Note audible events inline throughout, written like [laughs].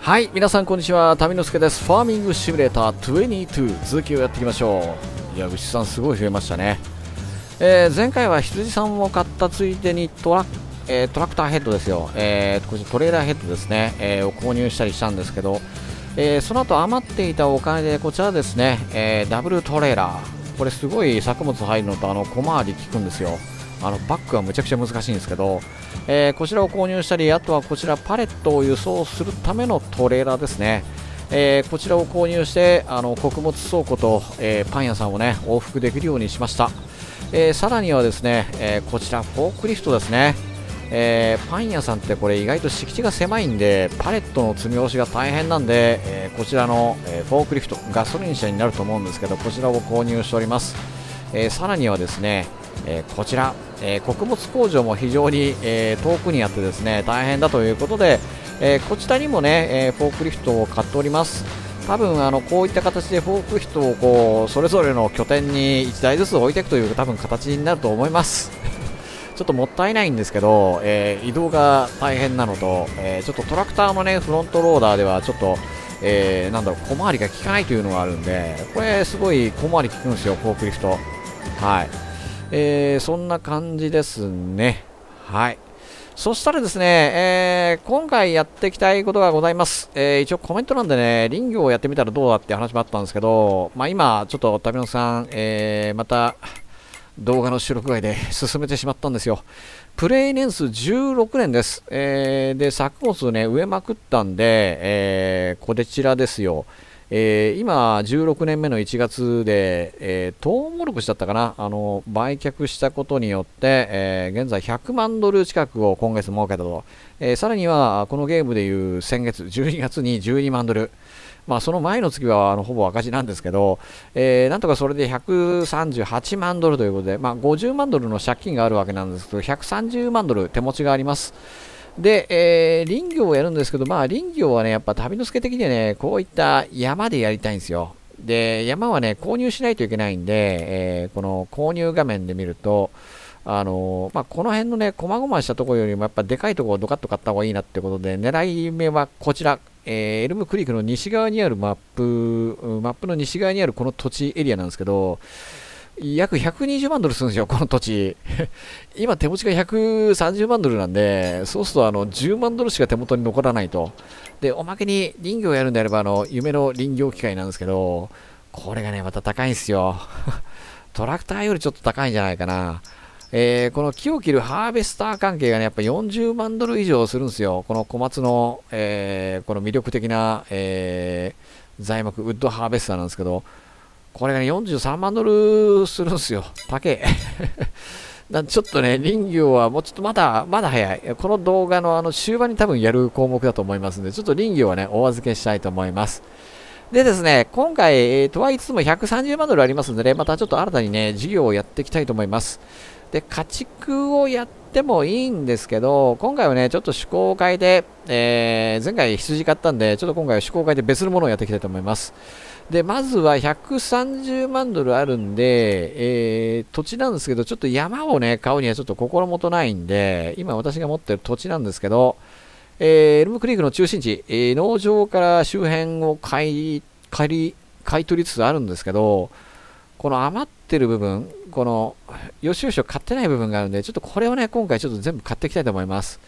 はい皆さんこんにちは。旅之助です。ファーミングシミュレーター22続きをやっていきましょう。いや牛さんすごい増えましたね、えー、前回は羊さんを買ったついでにトラ,、えー、トラクターヘッドですよ、えー、こちらトレーラーヘッドですね、えー、を購入したりしたんですけど、えー、その後余っていたお金でこちらですね、えー、ダブルトレーラー。これすごい作物入るのとあの小回り効くんですよ。あのバックはむちゃくちゃ難しいんですけど、えー、こちらを購入したりあとはこちらパレットを輸送するためのトレーラーですね、えー、こちらを購入してあの穀物倉庫と、えー、パン屋さんをね往復できるようにしました、えさらにはですね、えこちらフォークリフトですね。え、パン屋さんってこれ意外と敷地が狭いんでパレットの積み下ろしが大変なんで、え、こちらの、え、フォークリフトガソリン車になると思うんですけどこちらを購入しております、えさらにはですね、えこちら、え穀物工場も非常に、え遠くにあってですね大変だということで、えこちらにもね、えフォークリフトを買っております。多分あのこういった形でフォークリフトをこうそれぞれの拠点に1台ずつ置いていくという多分形になると思います。[laughs] ちょっともったいないんですけど、えー、移動が大変なのと、え、ちょっとトラクターのねフロントローダーではちょっと、えー、なんだろう小回りが効かないというのがあるんでこれすごい小回り効くんですよフォークリフト。はいえー、そんな感じですね。はい。そしたらですね、えー、今回やっていきたいことがございます。えー、一応コメントなんでね、林業をやってみたらどうだって話もあったんですけど、まあ今、ちょっと旅野さん、えー、また動画の収録外で [laughs] 進めてしまったんですよ。プレイ年数16年です。えー、で、作物ね、植えまくったんで、えー、こちらですよ。えー、今、16年目の1月で、えー、トウモロコシだったかな、あの売却したことによって、えー、現在100万ドル近くを今月儲けたと、え、さらにはこのゲームでいう先月、12月に12万ドル、まあ、その前の月はあのほぼ赤字なんですけど、え、なんとかそれで138万ドルということで、まあ、50万ドルの借金があるわけなんですけど、130万ドル手持ちがあります。で、えー、林業をやるんですけど、まあ、林業はね、やっぱ旅の助的にはね、こういった山でやりたいんですよ。で、山はね、購入しないといけないんで、えー、この購入画面で見ると、あのー、まあ、この辺のね、細々したところよりも、やっぱでかいところをドカッと買った方がいいなってことで、狙い目はこちら、えー、エルムクリークの西側にあるマップ、マップの西側にあるこの土地エリアなんですけど、約120万ドルするんですよ、この土地。[laughs] 今、手持ちが130万ドルなんで、そうするとあの10万ドルしか手元に残らないと。で、おまけに林業をやるんであれば、あの夢の林業機械なんですけど、これがね、また高いんですよ。[laughs] トラクターよりちょっと高いんじゃないかな。えー、この木を切るハーベスター関係がね、やっぱ40万ドル以上するんですよ。この小松の、えー、この魅力的な、えー、材木、ウッドハーベスターなんですけど、これがね、43万ドルするんですよ。高え。[laughs] ちょっとね、林業はもうちょっとまだ、まだ早い。この動画のあの終盤に多分やる項目だと思いますので、ちょっと林業はね、お預けしたいと思います。でですね、今回、えー、とはいつも130万ドルありますのでね、またちょっと新たにね、事業をやっていきたいと思います。で、家畜をやってもいいんですけど、今回はね、ちょっと趣向を変えて、えー、前回羊買ったんで、ちょっと今回は趣向を変えて別のものをやっていきたいと思います。で、まずは130万ドルあるんで、えー、土地なんですけど、ちょっと山をね、買うにはちょっと心もとないんで、今私が持ってる土地なんですけど、えー、エルムクリークの中心地、えー、農場から周辺を買い、借り、買い取りつつあるんですけど、この余ってる部分、この、よしよしを買ってない部分があるんで、ちょっとこれをね、今回ちょっと全部買っていきたいと思います。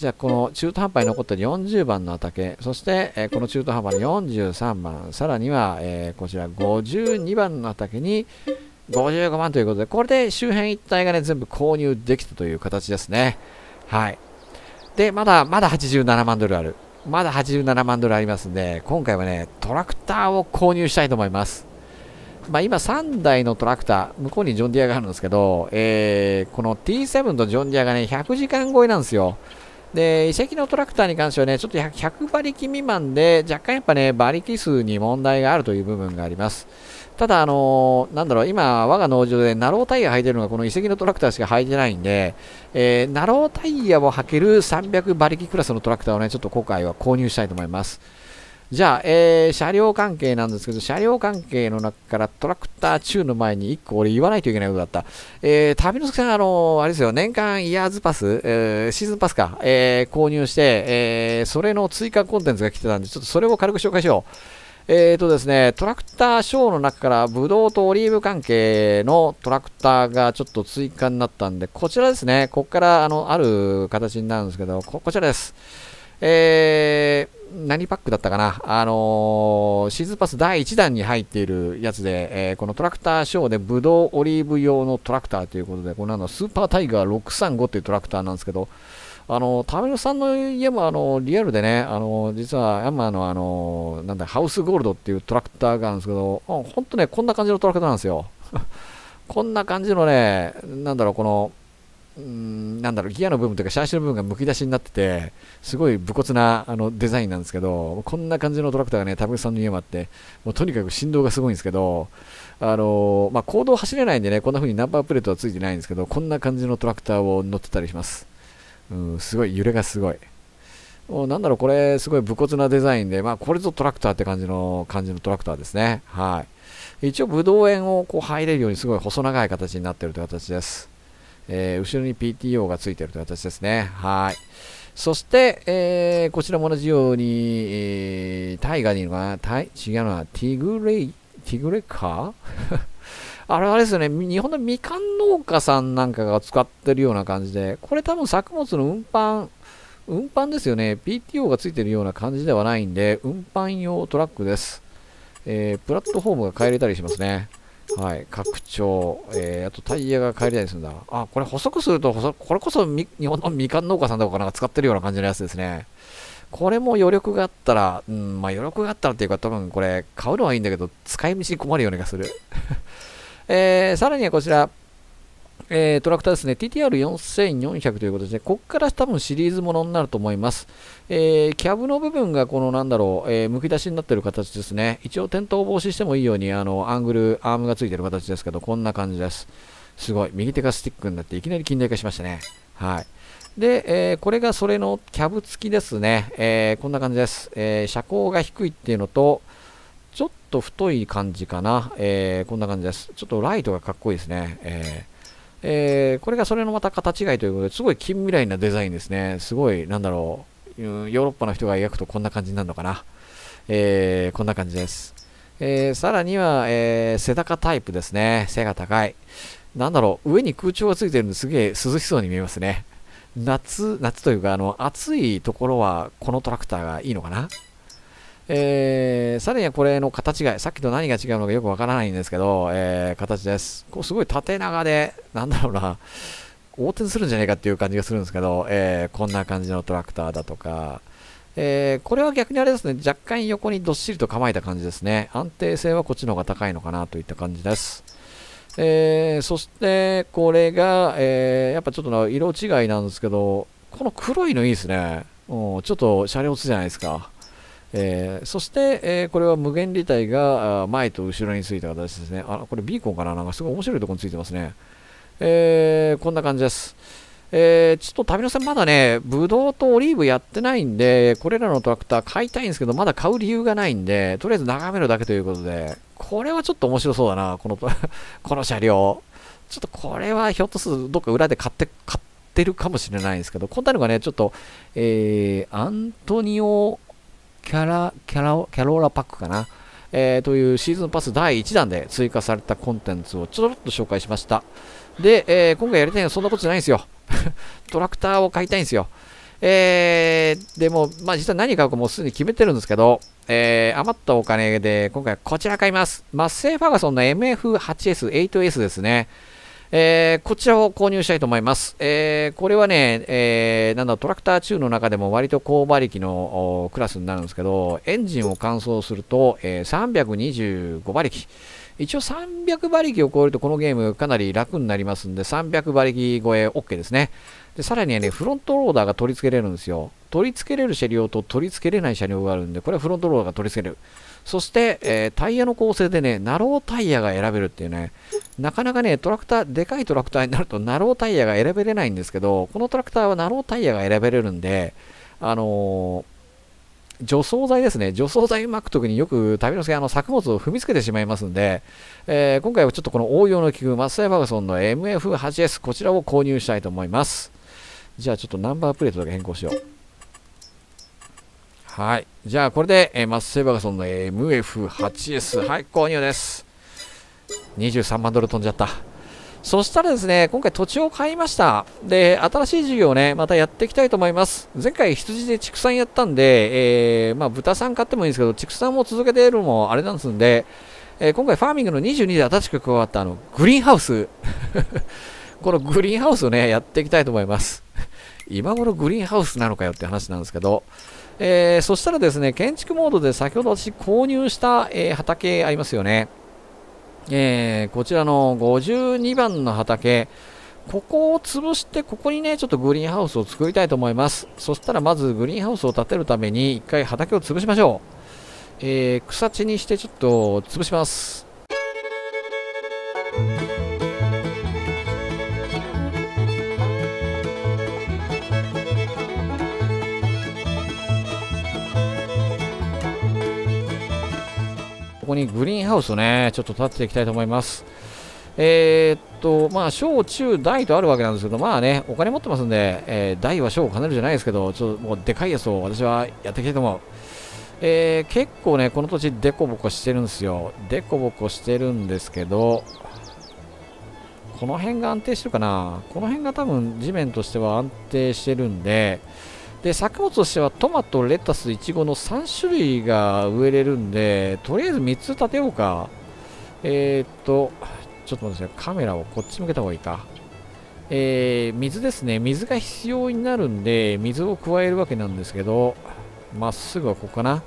じゃあ、この中途半端に残っている40番の畑、そして、え、この中途半端の43番、さらには、え、こちら52番の畑に55万ということで、これで周辺一帯がね、全部購入できたという形ですね。はい。で、まだ、まだ87万ドルある。まだ87万ドルありますんで、今回はね、トラクターを購入したいと思います。まあ、今3台のトラクター、向こうにジョンディアがあるんですけど、えー、この T7 とジョンディアがね、100時間超えなんですよ。で、遺跡のトラクターに関してはね、ちょっと100馬力未満で、若干やっぱね、馬力数に問題があるという部分があります。ただ、あのー、なんだろう、今、我が農場でナロータイヤ履いてるのがこの遺跡のトラクターしか履いてないんで、えー、ナロータイヤを履ける300馬力クラスのトラクターをね、ちょっと今回は購入したいと思います。じゃあ、えー、車両関係なんですけど、車両関係の中からトラクター中の前に1個俺言わないといけないことだった。えー、旅のさん、あのー、あれですよ、年間イヤーズパス、えー、シーズンパスか、えー、購入して、えー、それの追加コンテンツが来てたんで、ちょっとそれを軽く紹介しよう。えーとですね、トラクターショーの中からブドウとオリーブ関係のトラクターがちょっと追加になったんで、こちらですね、ここからあのある形になるんですけど、ここちらです。えー、何パックだったかな、あのー、シーズンパス第1弾に入っているやつで、えー、このトラクターショーでブドウオリーブ用のトラクターということで、これのスーパータイガー635というトラクターなんですけど、あの、タメルさんの家もあのリアルでね、あの実はヤンマーのあのなんだハウスゴールドっていうトラクターがあるんですけど、本当ね、こんな感じのトラクターなんですよ。[laughs] こんな感じのね、なんだろう、この、んなんだろう、ギアの部分というか、シャーシの部分がむき出しになってて、すごい武骨なあのデザインなんですけど、こんな感じのトラクターがね、田口さんの家もあって、もうとにかく振動がすごいんですけど、あのまあ、公道走れないんでね、こんな風にナンバープレートはついてないんですけど、こんな感じのトラクターを乗ってたりします。うん、すごい、揺れがすごい。もうなんだろう、これ、すごい武骨なデザインで、まあ、これぞトラクターって感じの、感じのトラクターですね。はい。一応、ブドウ園をこう入れるように、すごい細長い形になっているという形です。えー、後ろに PTO がついてるという形ですね。はい。そして、えー、こちらも同じように、えー、タイガーにいるのかな？タイ？違うな、ティグレイ、ティグレカ？ー [laughs] あれあれですよね、日本のみかん農家さんなんかが使ってるような感じで、これ多分作物の運搬、運搬ですよね。PTO がついてるような感じではないんで、運搬用トラックです。えー、プラットフォームが変えれたりしますね。はい、拡張、えー、あとタイヤが変えれたりするんだ。あ、これ細くすると細、これこそ日本のみかん農家さんとかなんか使ってるような感じのやつですね。これも余力があったら、うん、まあ余力があったらっていうか多分これ買うのはいいんだけど、使い道に困るような気がする。[laughs] えー、さらにはこちら、えー、トラクターですね、TTR4400 ということですね、ここから多分シリーズものになると思います。えー、キャブの部分がこのなんだろう、えー、むき出しになっている形ですね。一応転倒防止してもいいように、あの、アングル、アームがついている形ですけど、こんな感じです。すごい。右手がスティックになって、いきなり近代化しましたね。はい。で、えー、これがそれのキャブ付きですね。えー、こんな感じです。えー、車高が低いっていうのと、ちょっと太い感じかな。えー、こんな感じです。ちょっとライトがかっこいいですね。えーえー、これがそれのまた形違いということで、すごい近未来なデザインですね。すごい、なんだろう、ヨーロッパの人が描くとこんな感じになるのかな。えー、こんな感じです。えー、さらには、えー、背高タイプですね。背が高い。なんだろう、上に空調がついてるんですげえ涼しそうに見えますね。夏、夏というか、あの、暑いところはこのトラクターがいいのかなえー、さらにはこれの形が、さっきと何が違うのかよくわからないんですけど、えー、形です。こうすごい縦長で、なんだろうな、横転するんじゃないかっていう感じがするんですけど、えー、こんな感じのトラクターだとか、えー、これは逆にあれですね、若干横にどっしりと構えた感じですね。安定性はこっちの方が高いのかなといった感じです。えー、そして、これが、えー、やっぱちょっと色違いなんですけど、この黒いのいいですね。うん、ちょっと車両つじゃないですか。えー、そして、えー、これは無限履帯が前と後ろについた形ですね。あ、これビーコンかな？なんかすごい面白いところについてますね。えー、こんな感じです。え、ちょっと旅の線まだね、ブドウとオリーブやってないんで、これらのトラクター買いたいんですけど、まだ買う理由がないんで、とりあえず眺めるだけということで、これはちょっと面白そうだな、この [laughs] この車両。ちょっとこれはひょっとするとどっか裏で買って、買ってるかもしれないんですけど、こんなのがね、ちょっと、えー、アントニオキャラ、キャラ、キャローラパックかな？えー、というシーズンパス第1弾で追加されたコンテンツをちょろっと紹介しました。で、えー、今回やりたいのはそんなことじゃないんですよ。[laughs] トラクターを買いたいんですよ。えー、でも、まあ実は何買うかもうすでに決めてるんですけど、えー、余ったお金で今回こちら買います。マッセイ・ファガソンの MF8S、8S ですね。えー、こちらを購入したいと思います。えー、これはね、えー、なんだトラクター中の中でも割と高馬力のクラスになるんですけど、エンジンを乾燥すると、え325馬力。一応300馬力を超えるとこのゲームかなり楽になりますんで、300馬力超え OK ですね。で、さらにね、フロントローダーが取り付けれるんですよ。取り付けれる車両と取り付けれない車両があるんで、これはフロントローダーが取り付ける。そして、えー、タイヤの構成でね、ナロータイヤが選べるっていうね、なかなかね、トラクター、でかいトラクターになるとナロータイヤが選べれないんですけど、このトラクターはナロータイヤが選べれるんで、あの除草剤ですね。除草剤巻くときによく旅の助あの作物を踏みつけてしまいますんで、えー、今回はちょっとこの応用の器具、マッサイ・ファーガソンの MF8S、こちらを購入したいと思います。じゃあちょっとナンバープレートだけ変更しよう。はい。じゃあこれで、えー、マッセイ・ファーガソンの MF8S、はい、購入です。23万ドル飛んじゃった。そしたらですね、今回土地を買いました。で、新しい事業をね、またやっていきたいと思います。前回羊で畜産やったんで、えー、まあ豚さん買ってもいいんですけど、畜産も続けているのもあれなんですんで、えー、今回ファーミングの22で新しく加わったあの、グリーンハウス。[laughs] このグリーンハウスをね、やっていきたいと思います。今頃グリーンハウスなのかよって話なんですけど、えー、そしたらですね、建築モードで先ほど私購入した、えー、畑ありますよね。えー、こちらの52番の畑、ここを潰して、ここにね、ちょっとグリーンハウスを作りたいと思います。そしたらまずグリーンハウスを建てるために、一回畑を潰しましょう。えー、草地にしてちょっと潰します。こにグリーンハウスをね、ちょっと建てていきたいと思います。えー、っと、まあ、小中大とあるわけなんですけど、まあね、お金持ってますんで、えー、大は小を兼ねるじゃないですけど、ちょっともうでかいやつを私はやっていきたいと思う。えー、結構ね、この土地デコボコしてるんですよ。デコボコしてるんですけど、この辺が安定してるかなこの辺が多分地面としては安定してるんで、で作物としてはトマト、レタス、イチゴの3種類が植えれるんで、とりあえず3つ立てようか。えー、っと、ちょっと待ってください。カメラをこっち向けた方がいいか。えー、水ですね。水が必要になるんで、水を加えるわけなんですけど、まっすぐはここかな。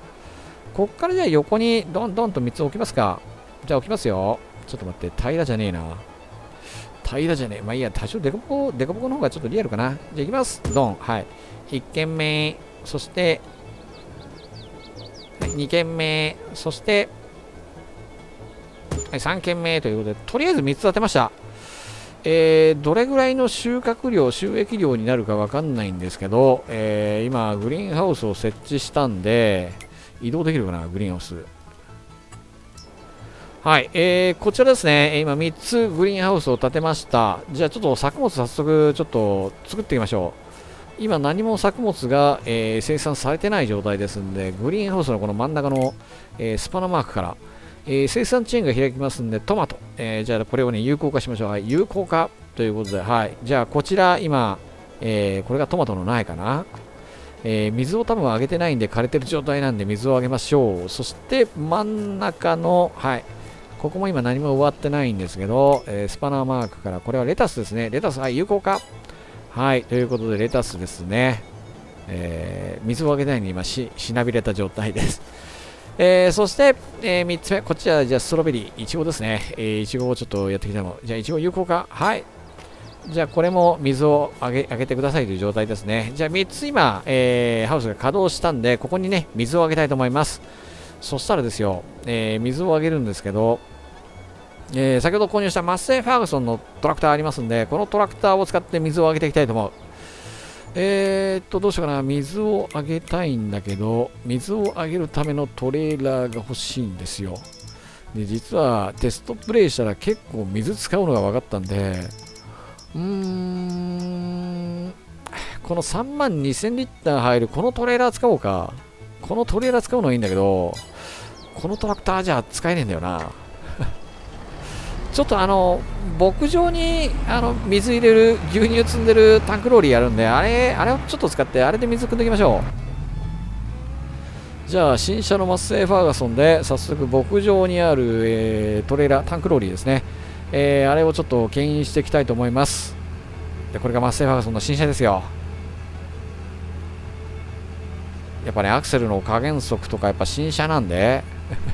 こっからじゃあ横にどんどんと3つ置きますか。じゃあ置きますよ。ちょっと待って、平らじゃねえな。平らじゃねえ。まあいいや、多少デコボコ、デコボコの方がちょっとリアルかな。じゃあ行きます。ドン。はい。1軒目、そして、はい、2軒目、そして、はい、3軒目ということで、とりあえず3つ立てました。えー、どれぐらいの収穫量、収益量になるかわかんないんですけど、えー、今、グリーンハウスを設置したんで、移動できるかな、グリーンハウス。はい、えー、こちらですね、今3つグリーンハウスを建てました。じゃあちょっと作物早速ちょっと作っていきましょう。今何も作物が、えー、生産されてない状態ですんで、グリーンハウスのこの真ん中の、えー、スパナマークから、えー、生産チェーンが開きますんで、トマト、えじゃあこれをね、有効化しましょう。はい、有効化ということで、はい、じゃあこちら今、えこれがトマトの苗かな。え水を多分あげてないんで枯れてる状態なんで水をあげましょう。そして真ん中の、はい、ここも今何も終わってないんですけど、えスパナーマークからこれはレタスですね。レタス、はい、有効化。はい、ということでレタスですね。えー、水をあげないのに今し、しなびれた状態です。えー、そして、えー、3つ目、こっちはじゃあストロベリー、いちごですね。えー、いちごをちょっとやってきたもじゃあいちご有効か？はい。じゃあこれも水をあげあげてくださいという状態ですね。じゃあ3つ今、えー、ハウスが稼働したんで、ここにね、水をあげたいと思います。そしたらですよ、えー、水をあげるんですけど、えー、先ほど購入したマッセイ・ファーグソンのトラクターありますんで、このトラクターを使って水をあげていきたいと思う。えー、っと、どうしようかな。水をあげたいんだけど、水をあげるためのトレーラーが欲しいんですよ。で、実はテストプレイしたら結構水使うのが分かったんで、うーん、この3万2000リッター入るこのトレーラー使おうか。このトレーラー使うのはいいんだけど、このトラクターじゃ使えねえんだよな。ちょっとあの牧場にあの水入れる牛乳積んでるタンクローリーやるんであれあれをちょっと使ってあれで水汲んでいきましょう。じゃあ新車のマッセイ・ファーガソンで早速牧場にある、えー、トレーラータンクローリーですね、えー、あれをちょっと牽引していきたいと思います。でこれがマッセイ・ファーガソンの新車ですよ。やっぱねアクセルの加減速とかやっぱ新車なんで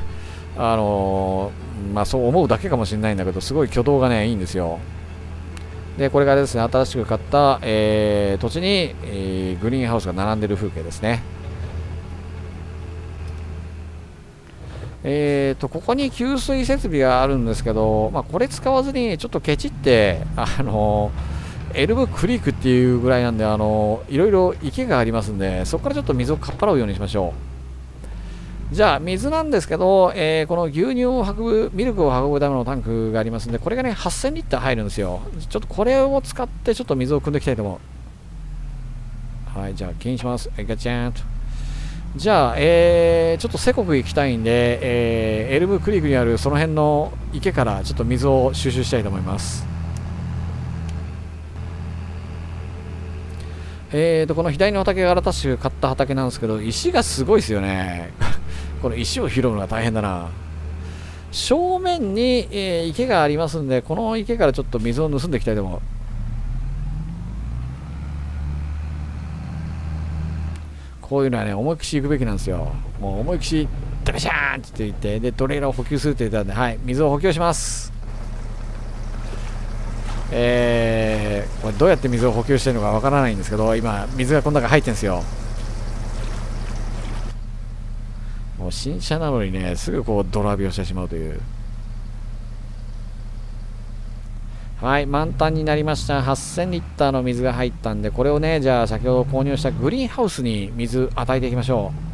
[laughs] あのーまあそう思うだけかもしれないんだけど、すごい挙動がね、いいんですよ。で、これがですね、新しく買った、えー、土地に、えー、グリーンハウスが並んでる風景ですね。えーと、ここに給水設備があるんですけど、まあ、これ使わずにちょっとケチって、あのエルブクリークっていうぐらいなんで、あのいろいろ池がありますんで、そこからちょっと水をかっぱらうようにしましょう。じゃあ、水なんですけど、えー、この牛乳を運ぶ、ミルクを運ぶためのタンクがありますんで、これがね、8000リッター入るんですよ。ちょっとこれを使って、ちょっと水を汲んでいきたいと思う。はい、じゃあ、気にします。ガチャンと。じゃあ、えー、ちょっとセコク行きたいんで、えー、エルムクリークにあるその辺の池からちょっと水を収集したいと思います。えーと、この左の畑が新しく買った畑なんですけど、石がすごいですよね。この石を拾うのが大変だな。正面に、えー、池がありますんで、この池からちょっと水を盗んでいきたいと思う。こういうのはね、思いっきし行くべきなんですよ。もう思いっきし、ダメシャーンって言って、で、トレーラーを補給するって言ったんで、はい、水を補給します。えー、これどうやって水を補給してるのかわからないんですけど、今、水がこの中入ってるんですよ。新車なのにね、すぐこう泥浴びをしてしまうという。はい、満タンになりました。8000リッターの水が入ったんで、これをね、じゃあ先ほど購入したグリーンハウスに水与えていきましょう。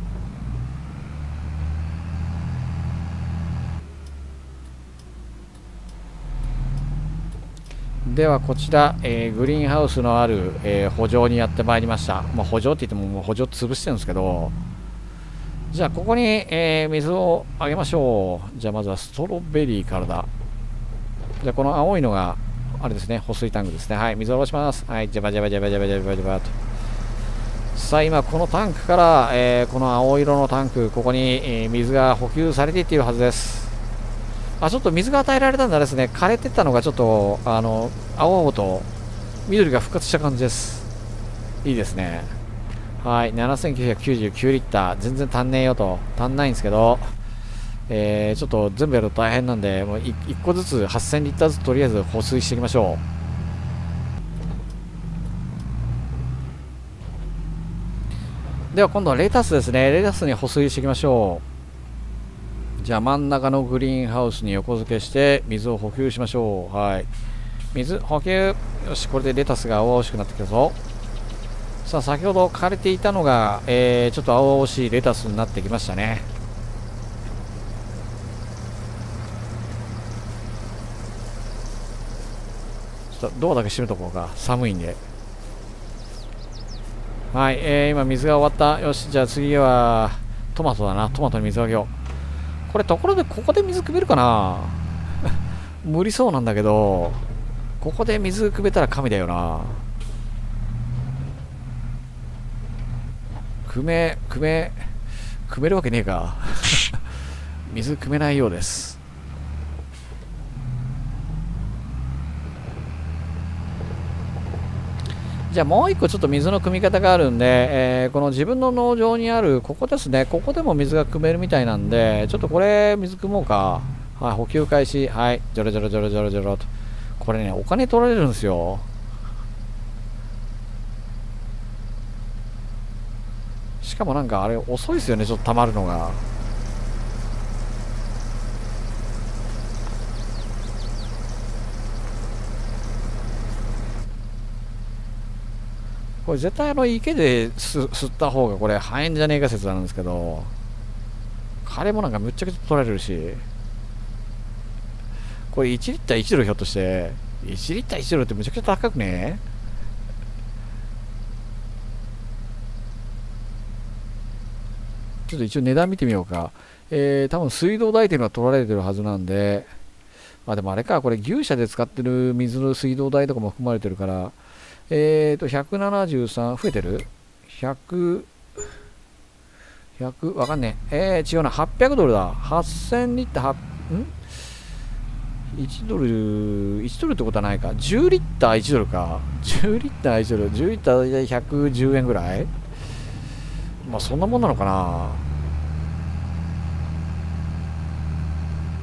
ではこちら、えー、グリーンハウスのある、えー、補助にやってまいりました、まあ、補助って言ってももう補助潰してるんですけどじゃあここに、えー、水をあげましょう。じゃあまずはストロベリーからだ。じゃあこの青いのがあれですね保水タンクですね。はい水を下ろします。はいジャバジャバジャバジャバジャバジャバと。さあ今このタンクから、えこの青色のタンクここに、え水が補給されていっているはずです。あちょっと水が与えられたんだですね。枯れてたのがちょっとあの青々と緑が復活した感じです。いいですね。はい7999リッター。全然足んねえよと。足んないんですけど。えー、ちょっと全部やると大変なんでもう 1, 1個ずつ8000リッターずつとりあえず放水していきましょう。では今度はレタスですね。レタスに保水していきましょう。じゃあ真ん中のグリーンハウスに横付けして水を補給しましょう。はい。水補給。よしこれでレタスが青々しくなってきたぞ。さあ先ほど枯れていたのが、えー、ちょっと青々しいレタスになってきましたね。ちょっとドアだけ閉めとこうか。寒いんで。はい、えー、今水が終わった。よしじゃあ次はトマトだな。トマトに水をあげよう。これところでここで水くべるかな。[laughs] 無理そうなんだけどここで水くべたら神だよな。くめくめくめるわけねえか [laughs] 水汲めないようですじゃあもう一個ちょっと水の汲み方があるんで、えー、この自分の農場にあるここですね、ここでも水が汲めるみたいなんで、ちょっとこれ水汲もうか。はい、補給開始。はい、ジョロジョロジョロジョロジョロと。これね、お金取られるんですよ。しかもなんかあれ遅いですよね、ちょっと溜まるのが。これ絶対あの池で吸った方がこれ肺炎じゃねえか説なんですけどカレーもなんかむっちゃくちゃ取られるしこれ1リッター1ドルひょっとして1リッター1ドルってむちゃくちゃ高くねちょっと一応値段見てみようかえー、多分水道代っていうのは取られてるはずなんでまあでもあれかこれ牛舎で使ってる水の水道代とかも含まれてるからえっ、ー、と、173、増えてる ?100、100、わかんねえ。えー、違うな、800ドルだ。8000リッター、ん ?1 ドル、1ドルってことはないか。10リッター1ドルか。10リッター1ドル。10リッター大体110円ぐらい？まあ、そんなもんなのかな。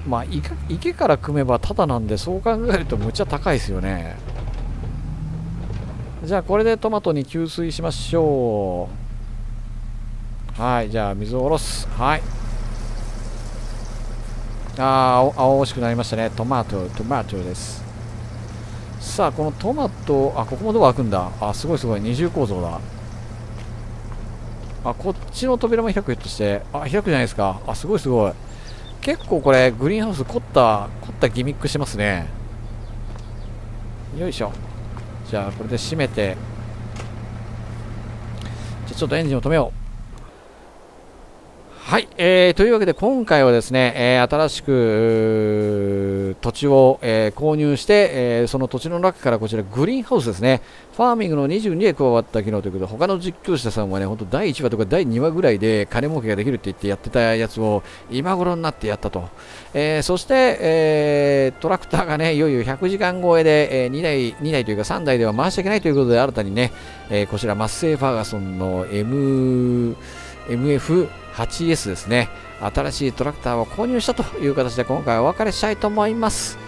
まあ、池から組めばただなんで、そう考えるとむちゃ高いですよね。じゃあこれでトマトに給水しましょう。はいじゃあ水を下ろす。はい。ああ青々しくなりましたね。トマトトマトです。さあこのトマトあここもドア開くんだ。あすごいすごい。二重構造だ。あこっちの扉も開くひょっとして。あ開くじゃないですか。あすごいすごい。結構これグリーンハウス凝った凝ったギミックしてますね。よいしょ。じゃあこれで閉めて。じゃあちょっとエンジンを止めよう。はい、えー、というわけで今回はですね、えー、新しく土地を、えー、購入して、えー、その土地の中からこちらグリーンハウスですね、ファーミングの22へ加わった機能ということで、他の実況者さんはね、本当第1話とか第2話ぐらいで金儲けができるって言ってやってたやつを今頃になってやったと。えー、そして、えー、トラクターがね、いよいよ100時間超えで、えー、2台、2台というか3台では回しちゃいけないということで、新たにね、えー、こちらマッセイ・ファーガソンの M、MF、8S ですね。新しいトラクターを購入したという形で今回お別れしたいと思います。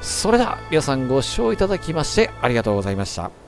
それでは皆さんご視聴いただきましてありがとうございました。